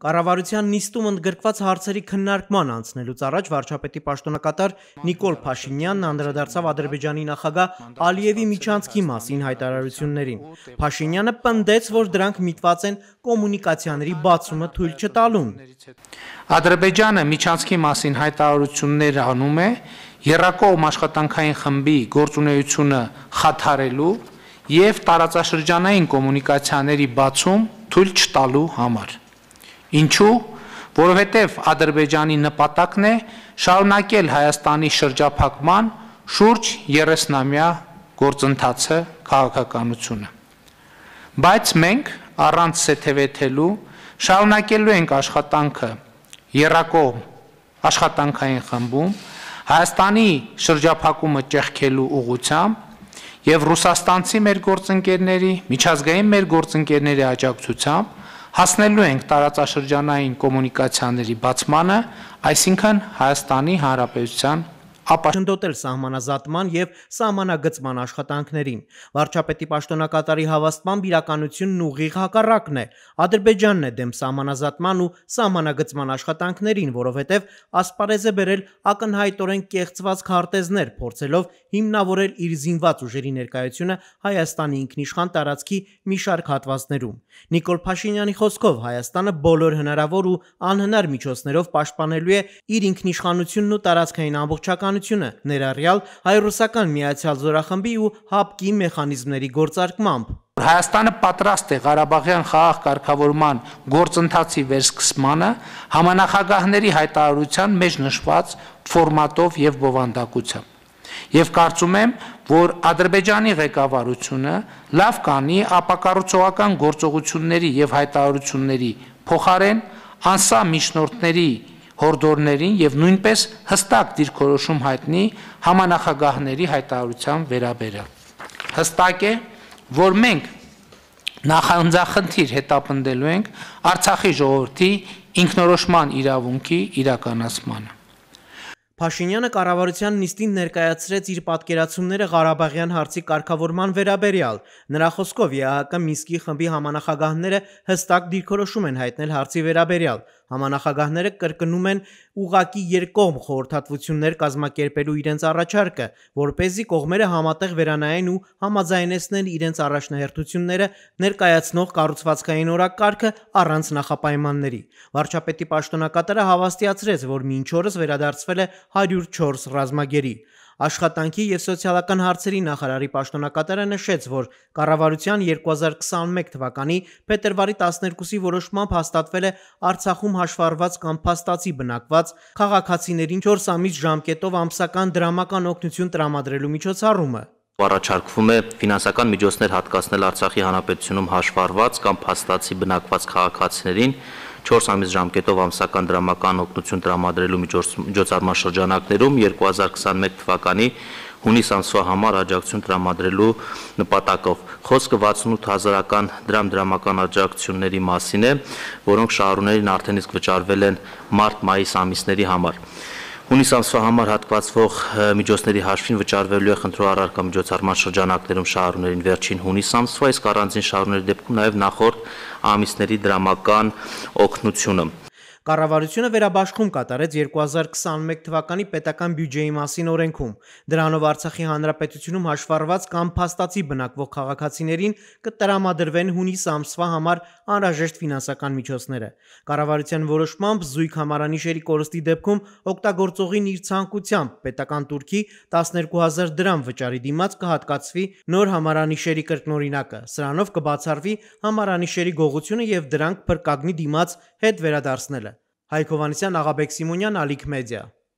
Կառավարության նիստում ընդգրկված հարցերի քննարկման անցնելուց առաջ վարչապետի պաշտոնակատար Նիկոլ Փաշինյանն անդրադարձավ Ադրբեջանի նախագահ Ալիևի միջանցքի մասին հայտարարություններին։ Փաշինյանը պնդեց, որ դրանք միտված են կոմունիկացիաների բացումը թույլ չտալուն։ Ադրբեջանը միջանցքի մասին հայտարարություններ անում է Երակոմ աշխատանքային խմբի գործունեությունը խաթարելու եւ տարածաշրջանային կոմունիկացիաների բացում թույլ չտալու համար։ Ինչու՞, որովհետև Ադրբեջանի նպատակն է շարունակել Հայաստանի շրջափակման շուրջ 30-ամյա գործընթացը, քաղաքականությունը։ Բայց մենք առանց սեթևեթելու շարունակելու ենք աշխատանքը Երակոմ աշխատանքային խմբում Հայաստանի շրջափակումը ճեղքելու ուղղությամբ եւ ռուսաստանցի մեր գործընկերների, միջազգային մեր գործընկերների աջակցությամբ հասնելու ենք տարածաշրջանային կոմունիկացիաների բացմանը, այսինքն Հայաստանի Հանրապետության ապաշնդոտել սահմանազատման եւ սահմանագծման աշխատանքներին։ Վարչապետի պաշտոնակատարի հավաստմամբ իրականությունն ուղիղ հակառակն է։ Ադրբեջանն է դեմ սահմանազատման ու սահմանագծման աշխատանքներին, որովհետեւ ասպարեզ է բերել ակնհայտորեն կեղծված քարտեզներ, փորձելով հիմնավորել իր զինված ուժերի ներկայությունը Հայաստանի ինքնիշխան տարածքի մի շարք հատվածներում։ Նիկոլ Փաշինյանի խոսքով Հայաստանը բոլոր հնարավոր ու անհնար միջոցներով պաշտպանելու է իր ինքնիշխանությունն ու տարածքային ամբողջականությունը իշխանությունը, ներառյալ հայ-ռուսական միացյալ զորախմբի ու ՀԱՊԿ-ի մեխանիզմների գործարկմամբ։ Հայաստանը պատրաստ է Ղարաբաղյան խաղաղ կարգավորման գործընթացի վերսկսմանը համանախագահների հայտարարության մեջ նշված ֆորմատով եւ բովանդակությամբ։ Եվ կարծում եմ, որ Ադրբեջանի ղեկավարությունը լավ կանի ապակառուցողական գործողությունների եւ հայտարարությունների փոխարեն անսա միջնորդների հորդորներին եւ նույնպես հստակ դիրքորոշում հայտնի համանախագահների հայտարարության վերաբերյալ։ Հստակ է, որ մենք նախանձախնդիր հետապնդելու ենք Արցախի ժողովրդի ինքնորոշման իրավունքի իրականացմանը։ Փաշինյանը կառավարության նիստին ներկայացրեց իր պատկերացումները Ղարաբաղյան հարցի կարգավորման վերաբերյալ։ Նրա խոսքով ԵԱՀԿ Մինսկի խմբի համանախագահները հստակ դիրքորոշում են հայտնել հարցի վերաբերյալ։ Համանախագահները կրկնում են ուղակի երկկողմ խորհրդատվություններ կազմակերպելու իրենց առաջարկը, որ เป զի կողմերը համատեղ վերանայեն ու համաձայնեցնեն իրենց առաջնահերթությունները ներկայացնող կառուցվածքային օրակարգը առանց նախապայմանների։ Վարչապետի պաշտոնակատարը հավաստիացրեց, որ մինչ օրս վերադարձվել է 104 ռազմագերի։ Աշխատանքի եւ սոցիալական հարցերի նախարարի պաշտոնակատարը նշեց, որ կառավարության 2021 թվականի փետրվարի 12-ի որոշմամբ հաստատվել է Արցախում հաշվառված կամ փաստացի բնակված քաղաքացիներին 4 ամիս ժամկետով ամսական դրամական օգնություն տրամադրելու միջոցառումը առաջարկվում է ֆինանսական միջոցներ հատկացնել Արցախի հանրապետությունում հաշվառված կամ փաստացի բնակված քաղաքացիներին 4 ամիս ժամկետով ամսական դրամական օգնություն տրամադրելու միջոցառման շրջանակներում 2021 թվականի հունիս ամսվա համար աջակցություն տրամադրելու նպատակով։ Խոսքը 68000-ական դրամ դրամական աջակցությունների մասին է, որոնք շահառուներին արդեն իսկ վճարվել են մարտ-մայիս ամիսների համար։ Հունիս ամսվա համար հատկացվող միջոցների հաշվին վճարվելու է խնդրող առարկա միջոցառման շրջանակներում շահառուներին վերջին հունիս ամսվա, իսկ առանձին շահառուների դեպքում նաև նախորդ ամիսների դրամական օգնությունը։ Կառավարությունը վերաբաշխում կատարեց 2021 թվականի պետական բյուջեի մասին օրենքում։ Դրանով Արցախի հանրապետությունում հաշվառված կամ փաստացի բնակվող քաղաքացիներին կտրամադրվեն հունիս ամսվա համար անհրաժեշտ ֆինանսական միջոցները։ Կառավարության որոշմամբ զույգ համարանիշերի կորստի դեպքում օգտագործողին իր ցանկությամբ պետական турքի 12000 դրամ վճարի դիմաց կհատկացվի նոր համարանիշերի կրկնօրինակը։ Սրանով կբացառվի համարանիշերի գողությունը եւ դրանք փրկագնի դիմաց հետ վերադարձնելը։ Հայք Հովանեսյան, Աղաբեկ Սիմոնյան, Ալիք մեդիա։